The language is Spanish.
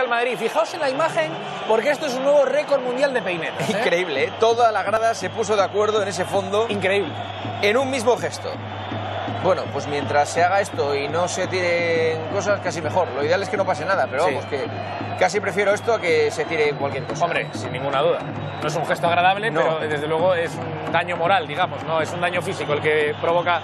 Real Madrid. Fijaos en la imagen, porque esto es un nuevo récord mundial de peinetas. ¿eh? Increíble, ¿eh? toda la grada se puso de acuerdo en ese fondo. Increíble. En un mismo gesto. Bueno, pues mientras se haga esto y no se tiren cosas, casi mejor. Lo ideal es que no pase nada, pero Sí. vamos, que casi prefiero esto a que se tire cualquier cosa. Hombre, sin ninguna duda. No es un gesto agradable, No. pero desde luego es un daño moral, digamos, no es un daño físico el que provoca